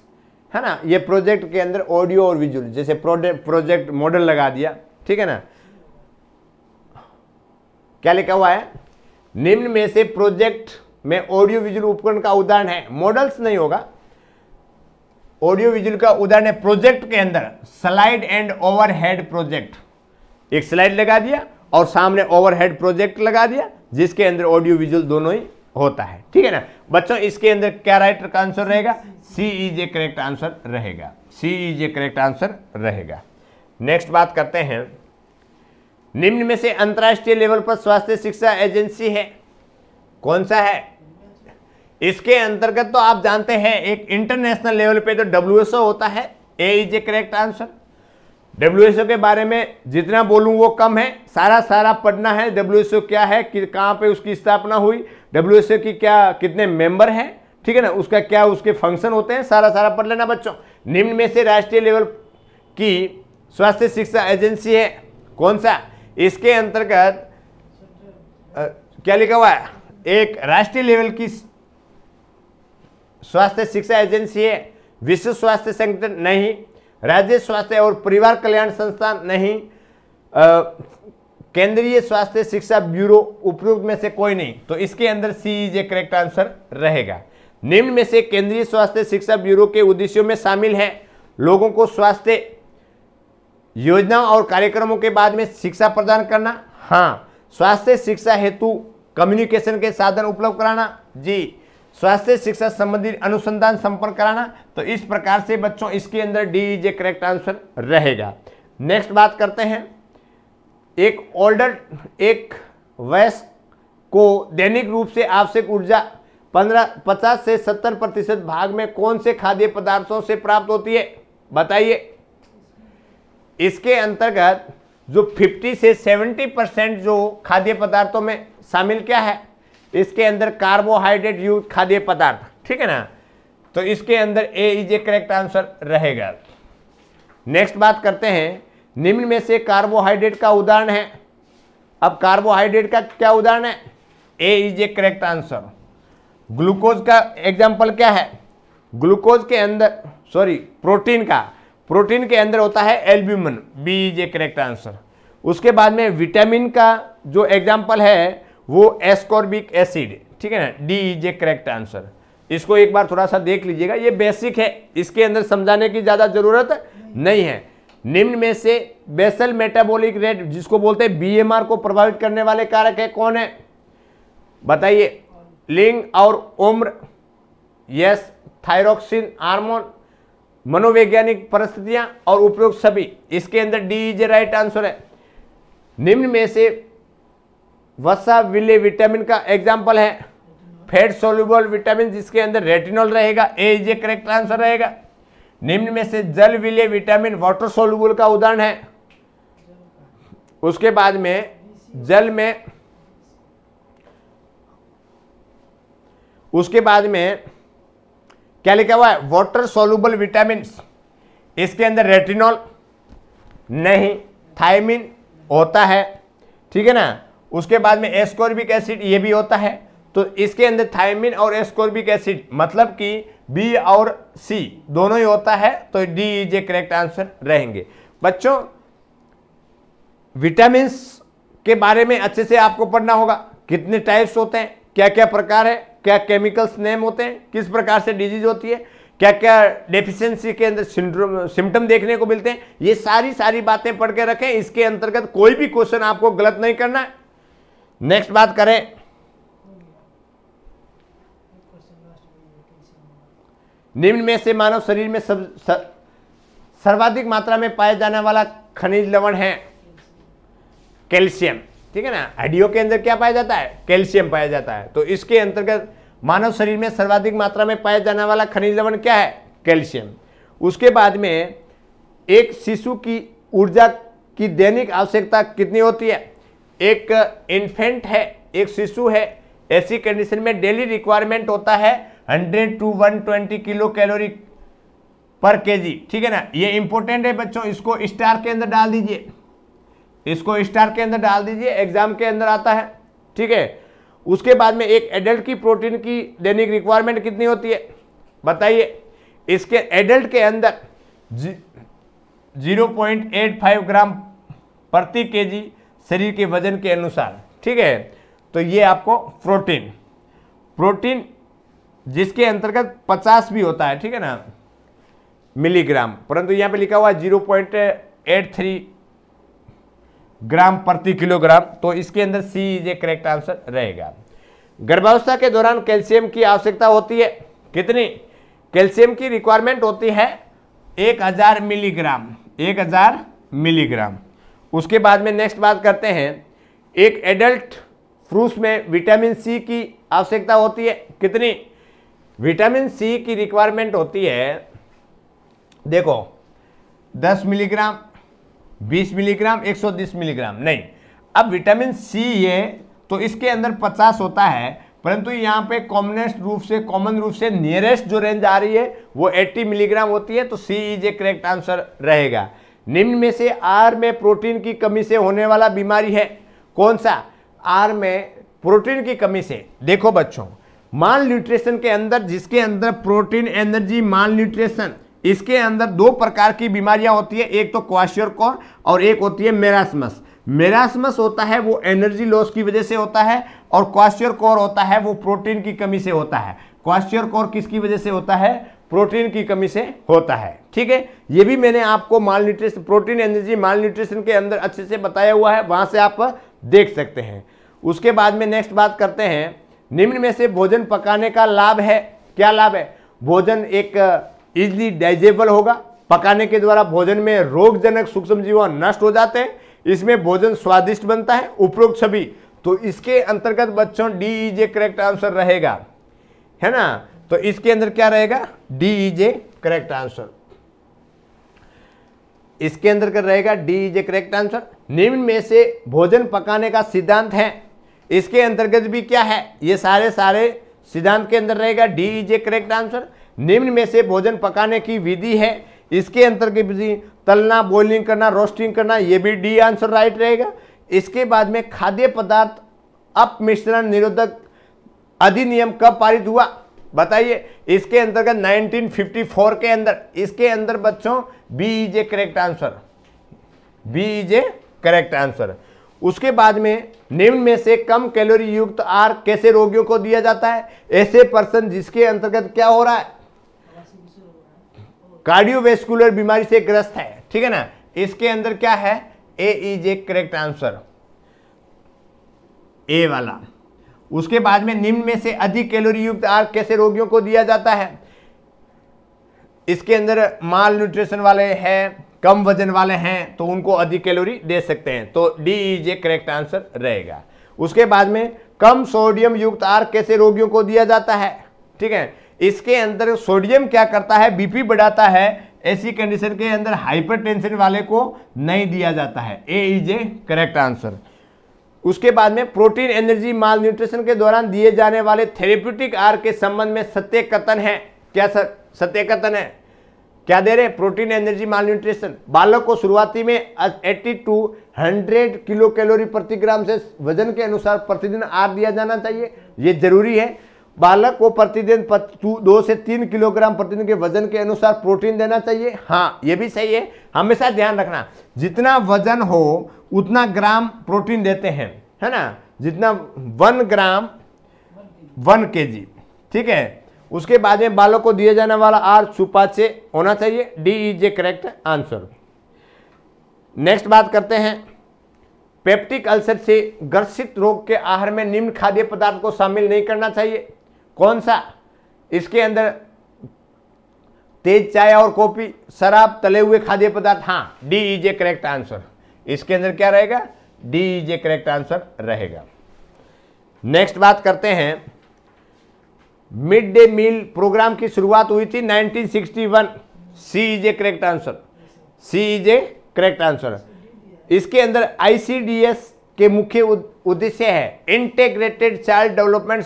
है ना? ये प्रोजेक्ट के अंदर ऑडियो और विजुअल जैसे प्रोजेक्ट मॉडल लगा दिया, ठीक है ना? क्या लिखा हुआ है? निम्न में से प्रोजेक्ट में ऑडियो विजुअल उपकरण का उदाहरण है। मॉडल्स नहीं होगा। ऑडियो विजुअल का उदाहरण है प्रोजेक्ट के अंदर स्लाइड एंड ओवरहेड प्रोजेक्ट एक स्लाइड लगा दिया और सामने ओवरहेड प्रोजेक्ट लगा दिया, जिसके अंदर ऑडियो विजुअल दोनों ही होता है। ठीक है ना? बच्चों, इसके अंदर क्या राइटर का आंसर रहेगा? C is a correct answer रहेगा। C is a correct answer रहेगा। नेक्स्ट बात करते हैं। निम्न में से अंतर्राष्ट्रीय लेवल पर स्वास्थ्य शिक्षा एजेंसी है। कौन सा है? इसके अंतर्गत तो आप जानते हैं, एक इंटरनेशनल लेवल पे तो डब्ल्यू होता है। A is a correct answer WSO के बारे में जितना बोलूँ वो कम है। सारा सारा पढ़ना है। डब्ल्यूएसओ क्या है? कि कहाँ पे उसकी स्थापना हुई? डब्ल्यूएसए की क्या, कितने मेंबर हैं? ठीक है ना? उसका क्या, उसके फ़ंक्शन होते हैं? सारा सारा पढ़ लेना बच्चों। निम्न में से राष्ट्रीय लेवल की स्वास्थ्य शिक्षा एजेंसी है। कौन सा? इसके अंतर्गत क्या लिखा हुआ है? एक राष्ट्रीय लेवल की स्वास्थ्य शिक्षा एजेंसी है। विश्व स्वास्थ्य संगठन नहीं। राज्य स्वास्थ्य और परिवार कल्याण संस्थान नहीं। केंद्रीय स्वास्थ्य शिक्षा ब्यूरो उपयुक्त में से कोई नहीं तो इसके अंदर C is a correct answer रहेगा। निम्न में से केंद्रीय स्वास्थ्य शिक्षा ब्यूरो के उद्देश्यों में शामिल है। लोगों को स्वास्थ्य योजना और कार्यक्रमों के बाद में शिक्षा प्रदान करना हाँ स्वास्थ्य शिक्षा हेतु कम्युनिकेशन के साधन उपलब्ध कराना, जी, स्वास्थ्य शिक्षा संबंधी अनुसंधान संपर्क कराना तो इस प्रकार से बच्चों, इसके अंदर D is a correct answer रहेगा। नेक्स्ट बात करते हैं। एक ओल्डर एक वयस्क को दैनिक रूप से आवश्यक ऊर्जा पंद्रह, पचास से सत्तर प्रतिशत भाग में कौन से खाद्य पदार्थों से प्राप्त होती है? बताइए। इसके अंतर्गत जो 50 से 70 परसेंट जो खाद्य पदार्थों में शामिल क्या है? इसके अंदर कार्बोहाइड्रेट युक्त खाद्य पदार्थ, ठीक है ना? तो इसके अंदर A is a correct answer रहेगा। नेक्स्ट बात करते हैं। निम्न में से कार्बोहाइड्रेट का उदाहरण है। अब कार्बोहाइड्रेट का क्या उदाहरण है? A is a correct answer glucose का एग्ज़ाम्पल क्या है? ग्लूकोज के अंदर सॉरी प्रोटीन का। प्रोटीन के अंदर होता है albumin B is a correct answer उसके बाद में विटामिन का जो एग्ज़ाम्पल है, वो एस्कॉर्बिक एसिड ठीक है ना? D is a correct answer इसको एक बार थोड़ा सा देख लीजिएगा। ये बेसिक है। इसके अंदर समझाने की ज़्यादा ज़रूरत नहीं है। निम्न में से बेसल मेटाबॉलिक रेट जिसको बोलते हैं बीएमआर को प्रभावित करने वाले कारक है, कौन है? बताइए। लिंग और उम्र, यस थायरोक्सिन हार्मोन मनोवैज्ञानिक परिस्थितियाँ और उपयोग सभी। इसके अंदर डी इज़ राइट आंसर है। निम्न में से वसा विले विटामिन का एग्ज़ाम्पल है। फैट सोल्यूबल विटामिन जिसके अंदर रेटिनॉल रहेगा। A is a correct answer रहेगा। निम्न में से जल विले विटामिन वाटर सोल्यूबल का उदाहरण है। उसके बाद में जल में, उसके बाद में क्या लिखा हुआ है? वाटर सोलुबल विटामिन इसके अंदर रेटिनॉल नहीं थायमिन होता है, ठीक है ना? उसके बाद में एस्कॉर्बिक एसिड ये भी होता है। तो इसके अंदर थायमिन और एस्कॉर्बिक एसिड मतलब कि बी और सी दोनों ही होता है तो D is a correct answer रहेंगे। बच्चों विटामिन के बारे में अच्छे से आपको पढ़ना होगा। कितने टाइप्स होते हैं क्या क्या प्रकार है, क्या केमिकल्स नेम होते हैं, किस प्रकार से डिज़ीज़ होती है क्या क्या डेफिशिएंसी के अंदर सिंड्रोम सिम्टम देखने को मिलते हैं, ये सारी सारी बातें पढ़ के रखें। इसके अंतर्गत कोई भी क्वेश्चन आपको गलत नहीं करना है। नेक्स्ट बात करें निम्न में से मानव शरीर में सब सर्वाधिक मात्रा में पाया जाने वाला खनिज लवण है कैल्शियम। ठीक है ना? हड्डियों के अंदर क्या पाया जाता है? कैल्शियम पाया जाता है। तो इसके अंतर्गत मानव शरीर में सर्वाधिक मात्रा में पाया जाने वाला खनिज लवण क्या है? कैल्शियम। उसके बाद में एक शिशु की ऊर्जा की दैनिक आवश्यकता कितनी होती है? एक इन्फेंट है, एक शिशु है, ऐसी कंडीशन में डेली रिक्वायरमेंट होता है 100 टू 120 किलो कैलोरी पर केजी। ठीक है ना? ये इंपॉर्टेंट है बच्चों, इसको स्टार के अंदर डाल दीजिए। इसको स्टार के अंदर डाल दीजिए एग्ज़ाम के अंदर आता है। ठीक है? उसके बाद में एक एडल्ट की प्रोटीन की दैनिक रिक्वायरमेंट कितनी होती है? बताइए। इसके एडल्ट के अंदर zero point eight five gram प्रति केजी शरीर के वज़न के अनुसार। ठीक है? तो ये आपको प्रोटीन प्रोटीन जिसके अंतर्गत 50 भी होता है, ठीक है ना? मिलीग्राम। परंतु यहाँ पे लिखा हुआ zero point eight three gram प्रति किलोग्राम। तो इसके अंदर C is a correct answer रहेगा। गर्भावस्था के दौरान कैल्शियम की आवश्यकता होती है। कितनी? कैल्शियम की रिक्वायरमेंट होती है एक हज़ार मिलीग्राम। एक हज़ार मिलीग्राम। उसके बाद में नेक्स्ट बात करते हैं। एक एडल्ट फ्रूट्स में विटामिन सी की आवश्यकता होती है। कितनी? विटामिन सी की रिक्वायरमेंट होती है, देखो 10 मिलीग्राम 20 मिलीग्राम 120 मिलीग्राम नहीं। अब विटामिन सी ये तो इसके अंदर 50 होता है, परंतु यहाँ पे कॉमनेस्ट रूप से कॉमन रूप से नियरेस्ट जो रेंज आ रही है, वो 80 मिलीग्राम होती है तो C is a correct answer रहेगा। निम्न में से आर में प्रोटीन की कमी से होने वाला बीमारी है, कौन सा? आर में प्रोटीन की कमी से। देखो बच्चों माल न्यूट्रिशन के अंदर, जिसके अंदर प्रोटीन, एनर्जी माल न्यूट्रिशन इसके अंदर दो प्रकार की बीमारियाँ होती है। एक तो क्वाशियोर और एक होती है मेरासमस। मेरासमस होता है, वो एनर्जी लॉस की वजह से होता है और क्वाशियर कोर होता है, वो प्रोटीन की कमी से होता है। क्वाशियर कोर किसकी वजह से होता है? प्रोटीन की कमी से होता है। ठीक है? ये भी मैंने आपको malnutrition protein, energy malnutrition के अंदर अच्छे से बताया हुआ है, वहाँ से आप देख सकते हैं। उसके बाद में नेक्स्ट बात करते हैं। निम्न में से भोजन पकाने का लाभ है। क्या लाभ है? भोजन एक इजली डाइजेबल होगा। पकाने के द्वारा भोजन में रोगजनक सूक्ष्म जीवन नष्ट हो जाते हैं। इसमें भोजन स्वादिष्ट बनता है, उपरोक्त छवि तो इसके अंतर्गत बच्चों डी जे करेक्ट आंसर रहेगा। है ना? तो इसके अंदर क्या रहेगा? डी जे करेक्ट आंसर इसके अंदर कर रहेगा? डी जे करेक्ट आंसर निम्न में से भोजन पकाने का सिद्धांत है। इसके अंतर्गत भी क्या है? ये सारे सारे सिद्धांत के अंदर रहेगा। D is a correct answer निम्न में से भोजन पकाने की विधि है। इसके अंतर्गत विधि तलना बॉइलिंग करना रोस्टिंग करना, ये भी डी आंसर राइट रहेगा। इसके बाद में खाद्य पदार्थ अप मिश्रण निरोधक अधिनियम कब पारित हुआ? बताइए। इसके अंतर्गत 1954 के अंदर। इसके अंदर बच्चों B is a correct answer B is a correct answer उसके बाद में निम्न में से कम कैलोरी युक्त आहार कैसे रोगियों को दिया जाता है? ऐसे पर्सन जिसके अंतर्गत क्या हो रहा है? कार्डियोवेस्कुलर बीमारी से ग्रस्त है। ठीक है ना? इसके अंदर क्या है? A is a correct answer A वाला। उसके बाद में निम्न में से अधिक कैलोरी युक्त आहार कैसे रोगियों को दिया जाता है? इसके अंदर माल न्यूट्रिशन वाले हैं। कम वज़न वाले हैं तो उनको अधिक कैलोरी दे सकते हैं। तो D is a correct answer रहेगा। उसके बाद में कम सोडियम युक्त आहार कैसे रोगियों को दिया जाता है? ठीक है? इसके अंदर सोडियम क्या करता है? बीपी बढ़ाता है। ऐसी कंडीशन के अंदर हाइपरटेंशन वाले को नहीं दिया जाता है। A is a correct answer उसके बाद में प्रोटीन एनर्जी माल न्यूट्रिशन के दौरान दिए जाने वाले थेरेप्यूटिक आर के संबंध में सत्य कथन है। क्या सत्य कथन है। क्या दे रहे हैं? प्रोटीन, एनर्जी माल न्यूट्रिशन बालक को शुरुआती में 80 टू 100 किलो कैलोरी प्रति ग्राम से वज़न के अनुसार प्रतिदिन आर दिया जाना चाहिए। ये ज़रूरी है। बालक को प्रतिदिन दो से तीन किलोग्राम प्रतिदिन के वज़न के अनुसार प्रोटीन देना चाहिए। हाँ ये भी सही है। हमेशा ध्यान रखना, जितना वज़न हो, उतना ग्राम प्रोटीन देते हैं। है ना? जितना वन ग्राम, वन के जी ठीक है? उसके बाद में बालक को दिया जाने वाला आर सुपाचे होना चाहिए। D is a correct answer next बात करते हैं। पेप्टिक अल्सर से ग्रसित रोग के आहार में निम्न खाद्य पदार्थ को शामिल नहीं करना चाहिए। कौन सा? इसके अंदर तेज चाय और कॉफ़ी, शराब, तले हुए खाद्य पदार्थ। हाँ D is a correct answer इसके अंदर क्या रहेगा? D is a correct answer रहेगा। नेक्स्ट बात करते हैं। मिड डे मील प्रोग्राम की शुरुआत हुई थी 1961 C is a correct answer C is a correct answer इसके अंदर आईसीडीएस के मुख्य उद्देश्य है इंटेग्रेटेड चाइल्ड डेवलपमेंट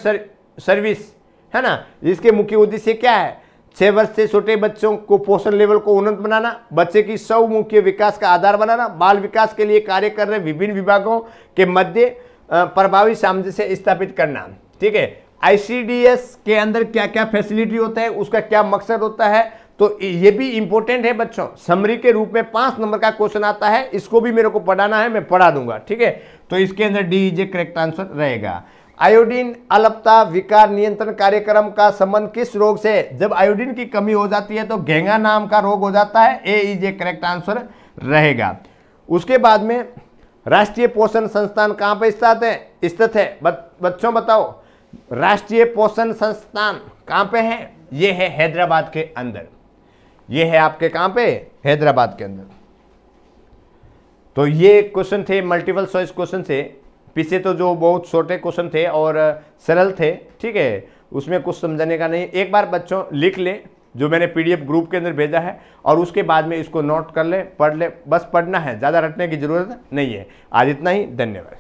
सर्विस है ना? इसके मुख्य उद्देश्य क्या है? छह वर्ष से छोटे बच्चों को पोषण लेवल को उन्नत बनाना, बच्चे की सौ मुख्य विकास का आधार बनाना, बाल विकास के लिए कार्य कर रहे विभिन्न विभागों के मध्य प्रभावी सामंजस्य स्थापित करना। ठीक है? आईसीडीएस के अंदर क्या क्या फैसिलिटी होता है, उसका क्या मकसद होता है? तो ये भी इंपॉर्टेंट है बच्चों। समरी के रूप में पाँच नंबर का क्वेश्चन आता है। इसको भी मेरे को पढ़ाना है, मैं पढ़ा दूँगा, ठीक है? तो इसके अंदर D is a correct answer रहेगा। आयोडीन अलपता, विकार नियंत्रण कार्यक्रम का संबंध किस रोग से? जब आयोडीन की कमी हो जाती है तो घेंगा नाम का रोग हो जाता है। A is a correct answer रहेगा। उसके बाद में राष्ट्रीय पोषण संस्थान कहाँ पर स्थित है? स्थित है। बच्चों बताओ। राष्ट्रीय पोषण संस्थान कहाँ पे है? ये है हैदराबाद के अंदर। ये है आपके कहाँ पे? हैदराबाद के अंदर। तो ये क्वेश्चन थे मल्टीपल चॉइस क्वेश्चन थे। पीछे तो जो बहुत छोटे क्वेश्चन थे और सरल थे, ठीक है? उसमें कुछ समझाने का नहीं। एक बार बच्चों लिख ले, जो मैंने पीडीएफ ग्रुप के अंदर भेजा है, और उसके बाद में इसको नोट कर ले, पढ़ ले। बस पढ़ना है, ज़्यादा रटने की ज़रूरत नहीं है। आज इतना ही, धन्यवाद।